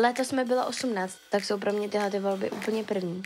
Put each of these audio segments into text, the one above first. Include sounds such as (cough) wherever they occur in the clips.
Letos mi bylo 18, tak jsou pro mě tyhle ty volby úplně první.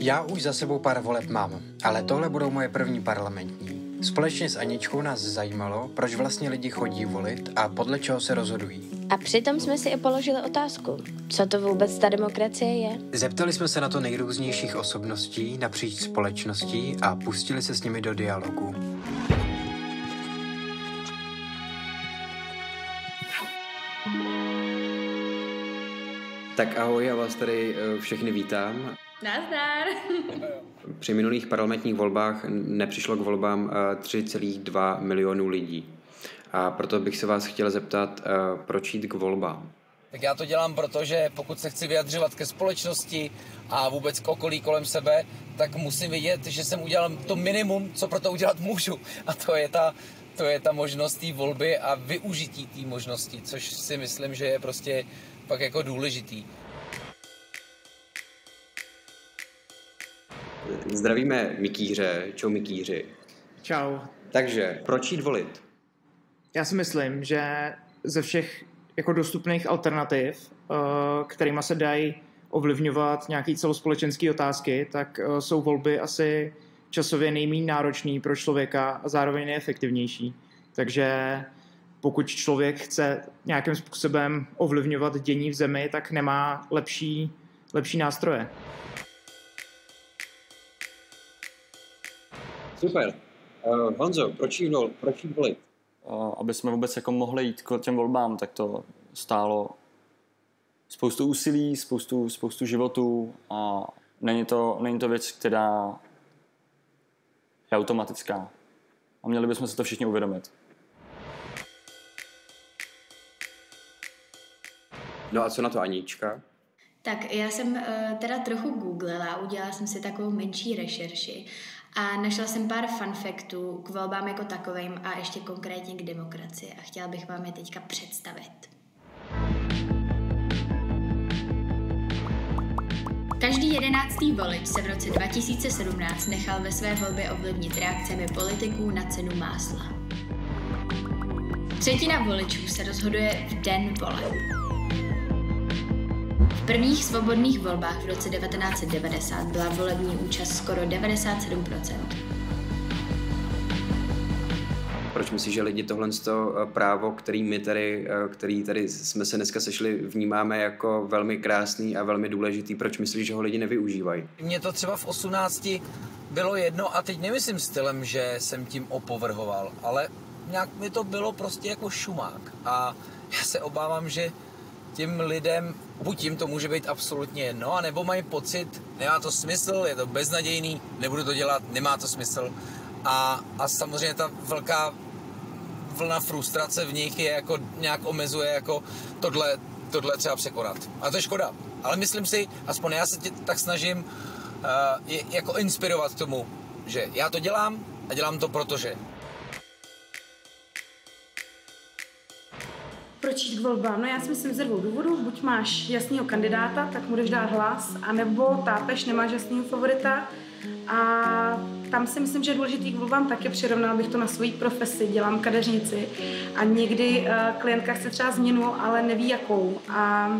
Já už za sebou pár voleb mám, ale tohle budou moje první parlamentní. Společně s Aničkou nás zajímalo, proč vlastně lidi chodí volit a podle čeho se rozhodují. A přitom jsme si i položili otázku, co to vůbec ta demokracie je. Zeptali jsme se na to nejrůznějších osobností napříč společností a pustili se s nimi do dialogu. Tak ahoj, já vás tady eh, všechny vítám. Nazdar! (laughs) Při minulých parlamentních volbách nepřišlo k volbám 3,2 eh, milionů lidí. A proto bych se vás chtěl zeptat, eh, proč jít k volbám? Tak já to dělám proto, že pokud se chci vyjadřovat ke společnosti a vůbec k okolí kolem sebe, tak musím vidět, že jsem udělal to minimum, co pro to udělat můžu. A to je ta, to je ta možnost té volby a využití té možnosti, což si myslím, že je prostě pak jako důležitý. Zdravíme Mikýře, čau Mikýři. Čau. Takže, proč jít volit? Já si myslím, že ze všech jako dostupných alternativ, eh, kterými se dají ovlivňovat nějaké celospolečenské otázky, tak eh, jsou volby asi časově nejméně náročný pro člověka a zároveň nejefektivnější. Takže pokud člověk chce nějakým způsobem ovlivňovat dění v zemi, tak nemá lepší, lepší nástroje. Super. Uh, Honzo, proč jít, vol, proč jít volit? Uh, aby jsme vůbec jako mohli jít k těm volbám, tak to stálo spoustu úsilí, spoustu, spoustu životů a není to, není to věc, která je automatická. A měli bychom se to všichni uvědomit. No a co na to Anička? Tak já jsem uh, teda trochu googlila, udělala jsem si takovou menší rešerši a našla jsem pár fun faktů k volbám jako takovým a ještě konkrétně k demokracii a chtěla bych vám je teďka představit. Každý jedenáctý volič se v roce 2017 nechal ve své volbě ovlivnit reakcemi politiků na cenu másla. Třetina voličů se rozhoduje v den voleb prvních svobodných volbách v roce 1990 byla volební účast skoro 97%. Proč myslíš, že lidi tohle eh, právo, který my tady, eh, který tady jsme se dneska sešli, vnímáme jako velmi krásný a velmi důležitý, proč myslíš, že ho lidi nevyužívají? Mně to třeba v 18 bylo jedno a teď nemyslím stylem, že jsem tím opovrhoval, ale nějak mi to bylo prostě jako šumák a já se obávám, že těm lidem, buď jim to může být absolutně jedno, anebo mají pocit, nemá to smysl, je to beznadějný, nebudu to dělat, nemá to smysl. A, a samozřejmě ta velká vlna frustrace v nich je jako nějak omezuje jako tohle, tohle třeba překonat. A to je škoda. Ale myslím si, aspoň já se tě tak snažím uh, je, jako inspirovat tomu, že já to dělám a dělám to protože. Jít k volbám? No já si myslím ze dvou důvodů. Buď máš jasného kandidáta, tak můžeš dát hlas, anebo tápeš, nemáš jasného favorita. A tam si myslím, že důležitý k volbám taky přirovnal bych to na svoji profesi, dělám kadeřnici a někdy uh, klientka chce třeba změnu, ale neví jakou. A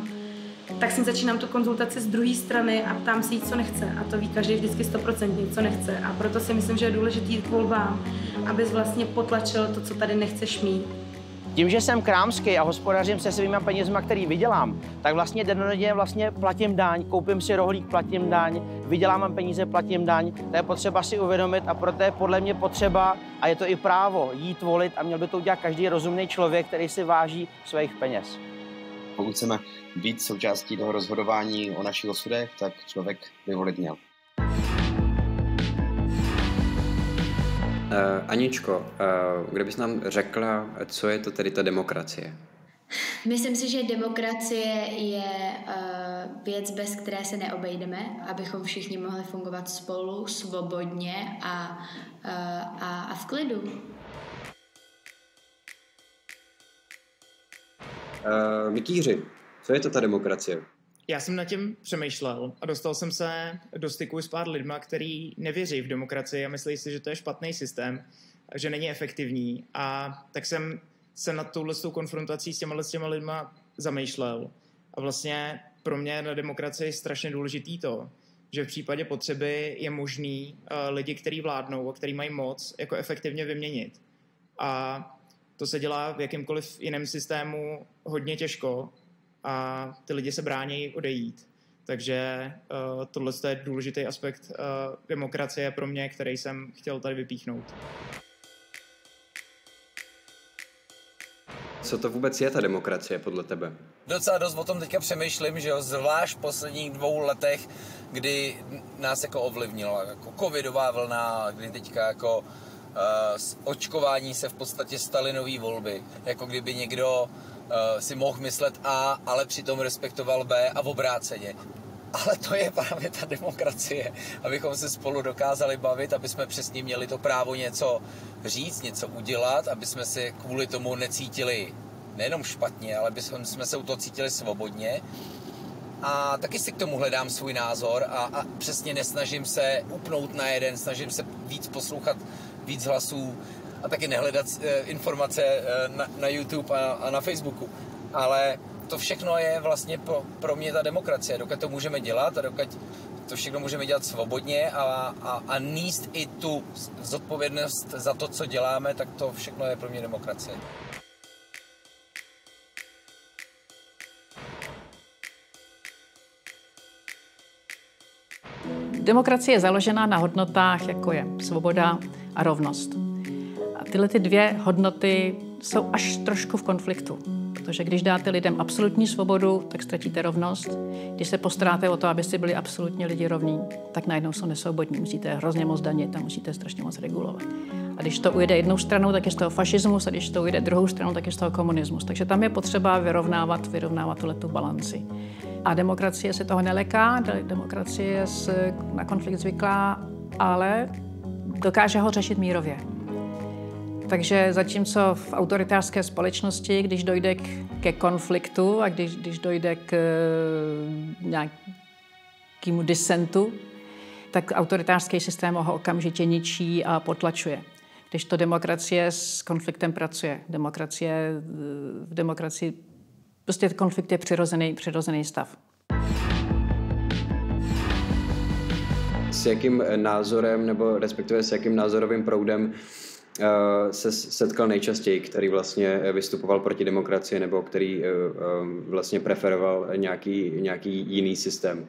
tak si začínám tu konzultaci z druhé strany a ptám se jí, co nechce. A to ví každý vždycky stoprocentně, co nechce. A proto si myslím, že je důležitý k volbám, abys vlastně potlačil to, co tady nechceš mít. Tím, že jsem krámský a hospodařím se svýma penězma, který vydělám, tak vlastně denodenně vlastně platím daň, koupím si rohlík, platím daň, vydělám peníze, platím daň. To je potřeba si uvědomit a proto je podle mě potřeba, a je to i právo, jít volit a měl by to udělat každý rozumný člověk, který si váží svých peněz. Pokud chceme být součástí toho rozhodování o našich osudech, tak člověk by volit měl. Aničko, uh, kde bys nám řekla, co je to tedy ta demokracie? Myslím si, že demokracie je uh, věc, bez které se neobejdeme, abychom všichni mohli fungovat spolu, svobodně a, uh, a, a v klidu. Uh, Mikýři, co je to ta demokracie? Já jsem nad tím přemýšlel a dostal jsem se do styku s pár lidma, který nevěří v demokracii a myslí si, že to je špatný systém, že není efektivní. A tak jsem se nad touhle konfrontací s těma, s těma lidma zamýšlel A vlastně pro mě na demokracii je strašně důležitý to, že v případě potřeby je možný uh, lidi, kteří vládnou a kteří mají moc, jako efektivně vyměnit. A to se dělá v jakýmkoliv jiném systému hodně těžko a ty lidi se brání odejít. Takže uh, tohle je důležitý aspekt uh, demokracie pro mě, který jsem chtěl tady vypíchnout. Co to vůbec je ta demokracie podle tebe? Docela dost o tom teďka přemýšlím, že jo, zvlášť v posledních dvou letech, kdy nás jako ovlivnila jako covidová vlna, kdy teďka jako uh, očkování se v podstatě staly nové volby. Jako kdyby někdo uh, si mohl myslet A, ale přitom respektoval B a v obráceně. Ale to je právě ta demokracie, abychom se spolu dokázali bavit, aby jsme přesně měli to právo něco říct, něco udělat, aby jsme se kvůli tomu necítili nejenom špatně, ale aby jsme se u toho cítili svobodně. A taky si k tomu hledám svůj názor a, a přesně nesnažím se upnout na jeden, snažím se víc poslouchat víc hlasů a taky nehledat e, informace e, na, na YouTube a, a na Facebooku. Ale to všechno je vlastně pro, pro mě ta demokracie. Dokud to můžeme dělat a dokud to všechno můžeme dělat svobodně a, a, a níst i tu zodpovědnost za to, co děláme, tak to všechno je pro mě demokracie. Demokracie je založená na hodnotách, jako je svoboda a rovnost. Tyhle ty dvě hodnoty jsou až trošku v konfliktu. Protože když dáte lidem absolutní svobodu, tak ztratíte rovnost. Když se postaráte o to, abyste byli absolutně lidi rovní, tak najednou jsou nesvobodní. Musíte hrozně moc danit a musíte strašně moc regulovat. A když to ujede jednou stranou, tak je z toho fašismus, a když to ujede druhou stranou, tak je z toho komunismus. Takže tam je potřeba vyrovnávat, vyrovnávat tuhle tu balanci. A demokracie se toho neleká, demokracie je na konflikt zvyklá, ale dokáže ho řešit mírově. Takže zatímco v autoritářské společnosti, když dojde k, ke konfliktu a když, když dojde k eh, nějakému disentu, tak autoritářský systém ho okamžitě ničí a potlačuje. Když to demokracie s konfliktem pracuje. Demokracie, eh, v demokracii prostě konflikt je přirozený, přirozený stav. S jakým názorem, nebo respektive s jakým názorovým proudem Eh, se setkal nejčastěji, který vlastně vystupoval proti demokracii nebo který eh, eh, vlastně preferoval nějaký, nějaký jiný systém?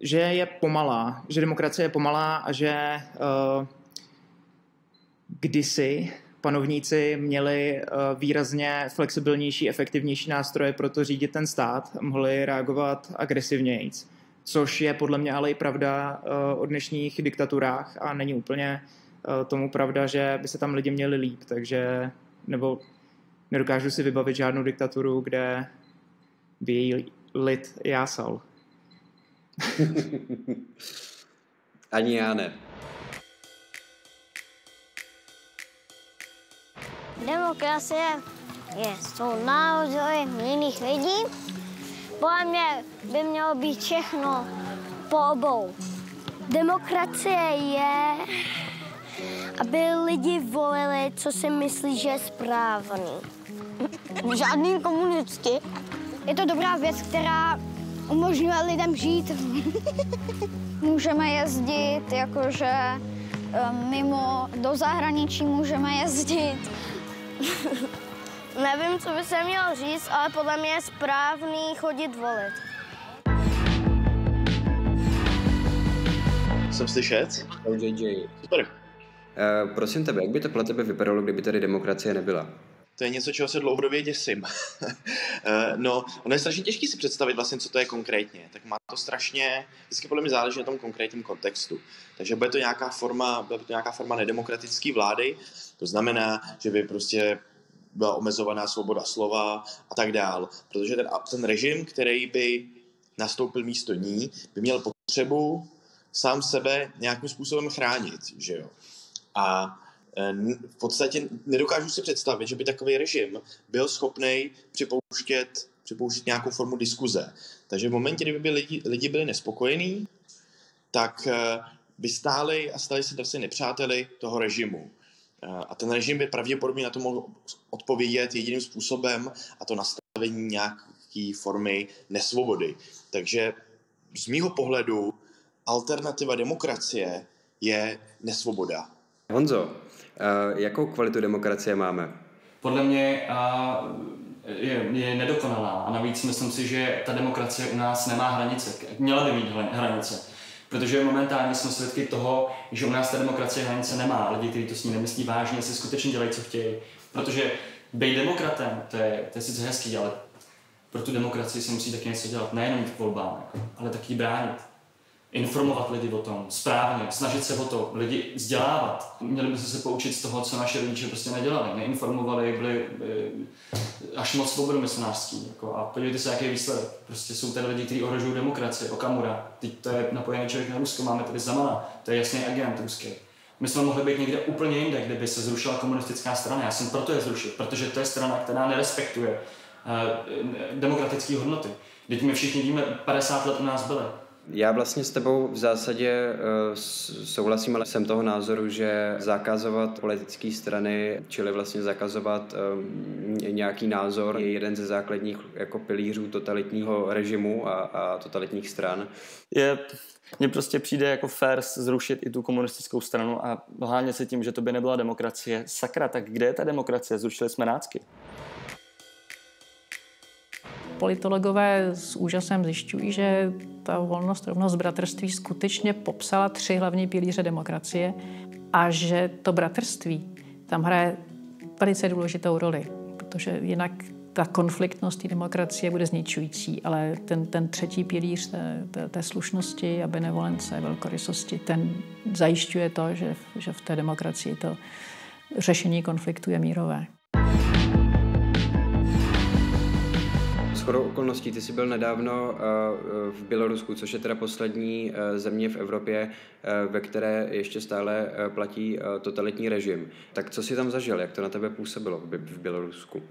Že je pomalá, že demokracie je pomalá a že uh, kdysi panovníci měli uh, výrazně flexibilnější, efektivnější nástroje pro to řídit ten stát, mohli reagovat agresivněji, což je podle mě ale i pravda uh, o dnešních diktaturách a není úplně Eh, tomu pravda, že by se tam lidi měli líp, takže nebo nedokážu si vybavit žádnou diktaturu, kde by její lid jásal. (laughs) Ani já ne. Demokracie je, jsou názory jiných lidí. Podle mě by mělo být všechno po obou. Demokracie je aby lidi volili, co si myslí, že je správný. Žádný komunisti. Je to dobrá věc, která umožňuje lidem žít. (laughs) můžeme jezdit, jakože mimo do zahraničí můžeme jezdit. (laughs) Nevím, co by se měl říct, ale podle mě je správný chodit volit. Jsem slyšet? JJ. Super. Uh, prosím tebe, jak by to pro tebe vypadalo, kdyby tady demokracie nebyla? To je něco, čeho se dlouhodobě děsím. (laughs) Eh, no, ono je strašně těžké si představit vlastně, co to je konkrétně. Tak má to strašně, vždycky podle mě záleží na tom konkrétním kontextu. Takže bude to nějaká forma, bude to nějaká forma nedemokratické vlády, to znamená, že by prostě byla omezovaná svoboda slova a tak dál. Protože ten, ten režim, který by nastoupil místo ní, by měl potřebu sám sebe nějakým způsobem chránit, že jo. A e, v podstatě nedokážu si představit, že by takový režim byl schopný připouštět, připouštět nějakou formu diskuze. Takže v momentě, kdyby by lidi, lidi byli nespokojení, tak e, by stáli a stali se vlastně nepřáteli toho režimu. E, a ten režim by pravděpodobně na to mohl odpovědět jediným způsobem, a to nastavení nějakých té formy nesvobody. Takže z mýho pohledu alternativa demokracie je nesvoboda. Honzo, eh, jakou kvalitu demokracie máme? Podle mě je, je nedokonalá a navíc myslím si, že ta demokracie u nás nemá hranice. Měla by mít hranice. Protože momentálně jsme svědky toho, že u nás ta demokracie hranice nemá. Lidi, kteří to s ní nemyslí vážně, si skutečně dělají, co chtějí. Protože být demokratem, to je, to je sice hezký, ale pro tu demokracii se musí taky něco dělat. Nejenom k volbám, jako, ale taky bránit informovat lidi o tom správně, snažit se o to lidi vzdělávat. Měli by se poučit z toho, co naše rodiče prostě nedělali, neinformovali, byli, byli až moc svobodomyslnářský. Jako, a podívejte se, jaký výsledek. Prostě jsou tady lidi, kteří ohrožují demokracii, Okamura, teď to je napojený člověk na Rusko, máme tady Zamana, to je jasný agent ruský. My jsme mohli být někde úplně jinde, kde by se zrušila komunistická strana. Já jsem proto je zrušil, protože to je strana, která nerespektuje uh, demokratické hodnoty. Teď my všichni víme, 50 let u nás byly já vlastně s tebou v zásadě uh, souhlasím, ale jsem toho názoru, že zakazovat politické strany, čili vlastně zakazovat um, nějaký názor, je jeden ze základních jako pilířů totalitního režimu a, a totalitních stran. Je mně prostě přijde jako fér zrušit i tu komunistickou stranu a hlavně se tím, že to by nebyla demokracie. Sakra, tak kde je ta demokracie? Zrušili jsme nácky. Politologové s úžasem zjišťují, že ta volnost, rovnost, bratrství skutečně popsala tři hlavní pilíře demokracie a že to bratrství tam hraje velice důležitou roli, protože jinak ta konfliktnost té demokracie bude zničující, ale ten, ten třetí pilíř té, té, té slušnosti a benevolence, velkorysosti, ten zajišťuje to, že, že v té demokracii to řešení konfliktu je mírové. Shodou okolností, ty jsi byl nedávno eh, v Bělorusku, což je teda poslední eh, země v Evropě, eh, ve které ještě stále platí totalitní režim. Tak co jsi tam zažil? Jak to na tebe působilo v Bělorusku?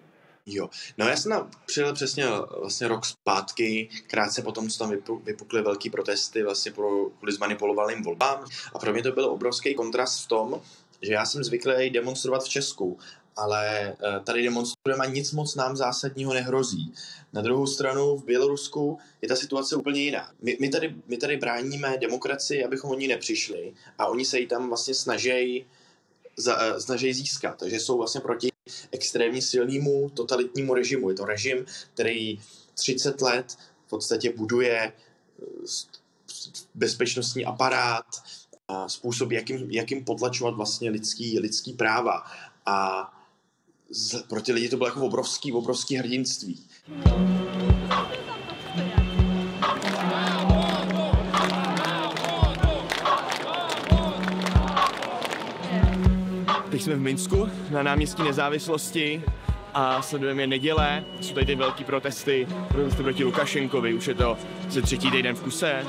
Jo, no já jsem tam přijel přesně vlastně rok zpátky, krátce potom, co tam vypukly velké protesty vlastně pro, kvůli zmanipulovaným volbám. A pro mě to byl obrovský kontrast v tom, že já jsem zvyklý demonstrovat v Česku ale eh, tady demonstrujeme a nic moc nám zásadního nehrozí. Na druhou stranu v Bělorusku je ta situace úplně jiná. My, my, tady, my tady bráníme demokracii, abychom oni nepřišli a oni se ji tam vlastně snaží za, eh, snaží získat. Takže jsou vlastně proti extrémně silnému totalitnímu režimu. Je to režim, který 30 let v podstatě buduje eh, bezpečnostní aparát, a způsob, jakým, jakým potlačovat vlastně lidský, lidský práva. A z, pro ty lidi to bylo jako obrovský, obrovský hrdinství. Teď jsme v Minsku na náměstí nezávislosti a sledujeme neděle, jsou tady ty velké protesty, protesty proti Lukašenkovi, už je to ze třetí týden v kuse.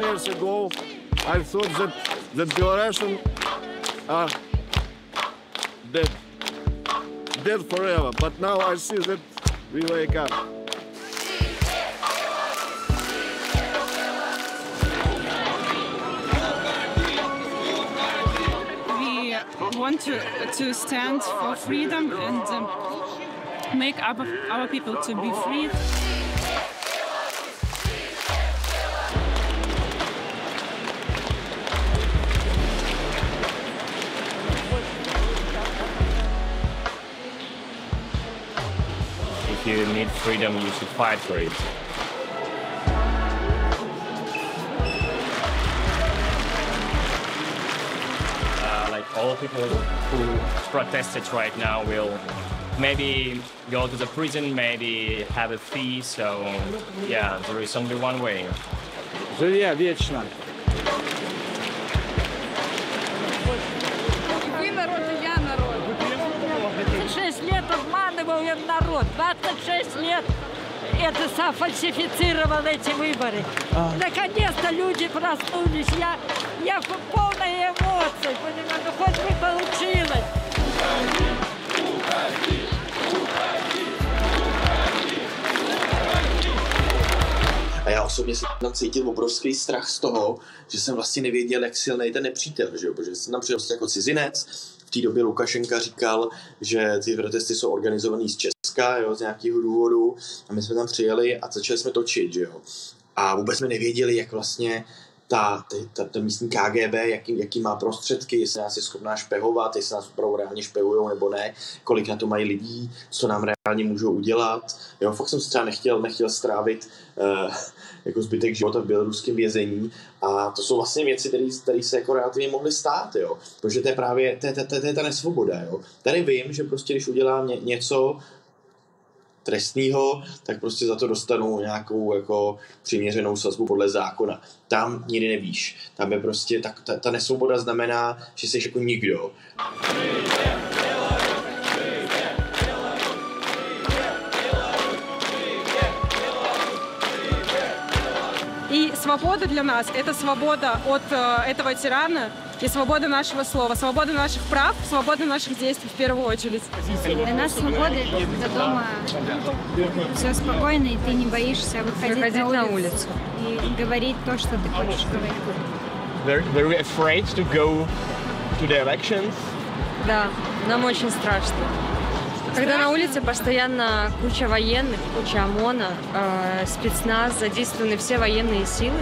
Years ago, I thought that, the Belarusian are dead, dead forever. But now I see that we wake up. We want to, to stand for freedom and um, make our, our people to be free. you need freedom, you should fight for it. Uh, like all people who protested right now will maybe go to the prison, maybe have a fee, so yeah, there is only one way. So yeah, Vietnam. Обманывают народ. 26 лет это софальсифицировал эти выборы. А. Наконец-то люди проснулись. Я, я в полной эмоции, понимаешь, ну хоть бы получилось. A já osobně jsem tam cítil obrovský strach z toho, že jsem vlastně nevěděl, jak silný ten nepřítel, že jo? protože jsem tam přijel jako cizinec, té době Lukašenka říkal, že ty protesty jsou organizované z Česka, jo, z nějakého důvodu, a my jsme tam přijeli a začali jsme točit, že jo. A vůbec jsme nevěděli, jak vlastně ta, ta, ta místní KGB, jaký, jaký má prostředky, jestli nás je schopná špehovat, jestli nás opravdu reálně špehují nebo ne, kolik na to mají lidí, co nám reálně můžou udělat. Jo, fakt jsem se třeba nechtěl, nechtěl strávit uh, jako zbytek života v běloruském vězení a to jsou vlastně věci, které se jako relativně mohly stát, jo. Protože to je právě, to, to, to, to je ta nesvoboda, jo. Tady vím, že prostě když udělám ně, něco, trestního, tak prostě za to dostanu nějakou jako přiměřenou sazbu podle zákona. Tam nikdy nevíš. Tam je prostě, tak, ta, ta nesvoboda znamená, že jsi jako nikdo. И свобода для нас – это свобода от э, этого тирана и свобода нашего слова, свобода наших прав, свобода наших действий в первую очередь. Для нас свобода – это дома все спокойно, и ты не боишься выходить, Выходить на, на улицу и говорить то, что ты хочешь говорить. Very, very afraid to go to the elections. Да, нам очень страшно. Когда на улице постоянно куча военных, куча ОМОНа, э, спецназ, задействованы все военные силы.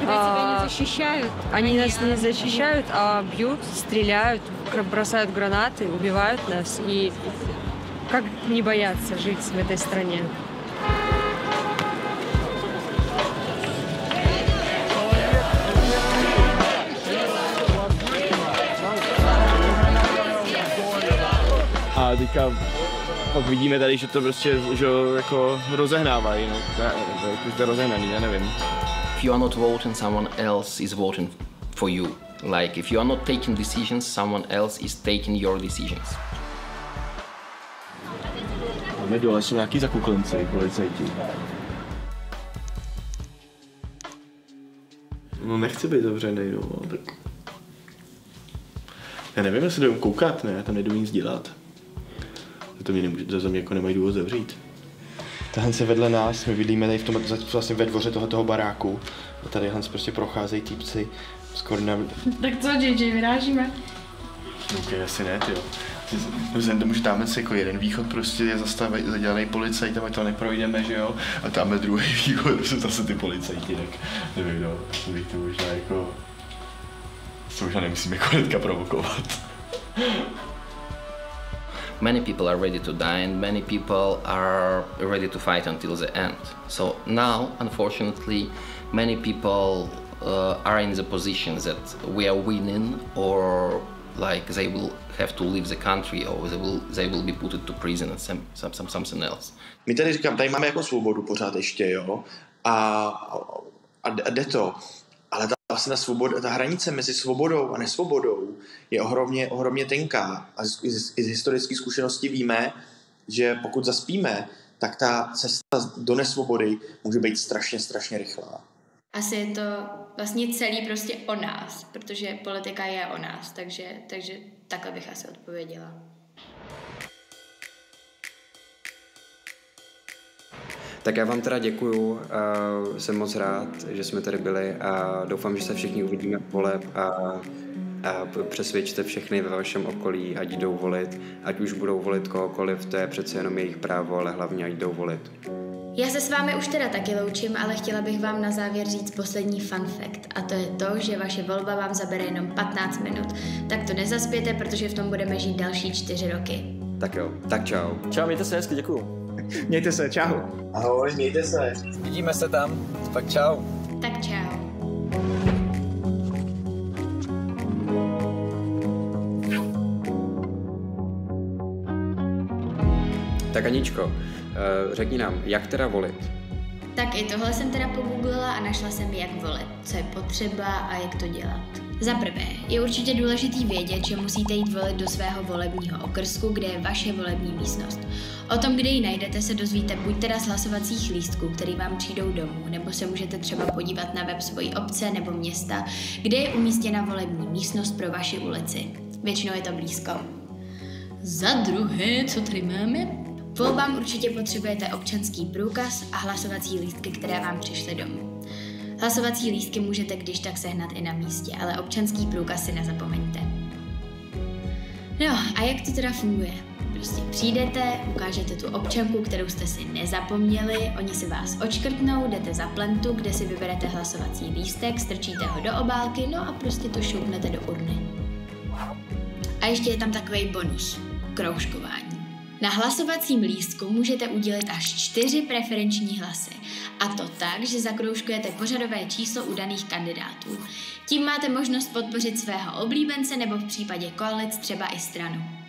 Когда тебя А, не защищают, Они нас не защищают, а бьют, стреляют, бросают гранаты, убивают нас. И как не бояться жить в этой стране? Teďka pak vidíme tady, že to prostě že jako rozehnávají, no. Ne, jako, to je rozehnaný, já nevím. If you are not voting, someone else is voting for you. Like if you are not taking decisions, someone else is taking your decisions. Máme dole jsou nějaký zakuklenci, policajti. No nechci být zavřený, no, ale tak... Já nevím, jestli jdou koukat, ne, já tam nejdu nic dělat. To mě nemůže, za mě jako nemají důvod zavřít. Tahle se vedle nás, my bydlíme tady v tom, vlastně ve dvoře toho, toho baráku. A tady Hans prostě procházejí týpci skoro na... Tak co, JJ, vyrážíme? Ok, asi ne, jo. Vzhledem tomu, že tamhle se jako jeden východ prostě je zastavený, zadělaný policajt, tam to neprojdeme, že jo, a tamhle druhý (laughs) východ jsou zase ty policajti, tak nevím, no, bych to možná jako, to možná nemusíme jako provokovat. Many people are ready to die and many people are ready to fight until the end. So now, unfortunately, many people uh, are in the position that we are winning or like they will have to leave the country or they will they will be put into prison and some, some, some something else. My tady říkám, tady máme jako svobodu pořád ještě, jo, a, a jde to. Ale ta vlastně svoboda, ta hranice mezi svobodou a nesvobodou je ohromně, ohromně tenká. A z, z, z historické zkušenosti víme, že pokud zaspíme, tak ta cesta do nesvobody může být strašně, strašně rychlá. Asi je to vlastně celý prostě o nás, protože politika je o nás, takže, takže takhle bych asi odpověděla. Tak já vám teda děkuju, a jsem moc rád, že jsme tady byli a doufám, že se všichni uvidíme v voleb a, a přesvědčte všechny ve vašem okolí, ať jdou volit, ať už budou volit kohokoliv, to je přece jenom jejich právo, ale hlavně ať jdou volit. Já se s vámi už teda taky loučím, ale chtěla bych vám na závěr říct poslední fun fact. A to je to, že vaše volba vám zabere jenom 15 minut. Tak to nezaspěte, protože v tom budeme žít další čtyři roky. Tak jo, tak čau. Čau, mějte se hezky, děkuju. Mějte se, čau. Ahoj, mějte se. Vidíme se tam, tak čau. Tak čau. Tak Aničko, eh, řekni nám, jak teda volit? Tak i tohle jsem teda pogooglila a našla jsem, jak volit, co je potřeba a jak to dělat. Za prvé, je určitě důležitý vědět, že musíte jít volit do svého volebního okrsku, kde je vaše volební místnost. O tom, kde ji najdete, se dozvíte buď teda z hlasovacích lístků, který vám přijdou domů, nebo se můžete třeba podívat na web svojí obce nebo města, kde je umístěna volební místnost pro vaši ulici. Většinou je to blízko. Za druhé, co tady máme? Volbám určitě potřebujete občanský průkaz a hlasovací lístky, které vám přišly domů. Hlasovací lístky můžete když tak sehnat i na místě, ale občanský průkaz si nezapomeňte. No a jak to teda funguje? Prostě přijdete, ukážete tu občanku, kterou jste si nezapomněli, oni si vás očkrtnou, jdete za plentu, kde si vyberete hlasovací lístek, strčíte ho do obálky, no a prostě to šoupnete do urny. A ještě je tam takový bonus. Kroužkování. Na hlasovacím lístku můžete udělit až čtyři preferenční hlasy. A to tak, že zakroužkujete pořadové číslo u daných kandidátů. Tím máte možnost podpořit svého oblíbence nebo v případě koalic třeba i stranu.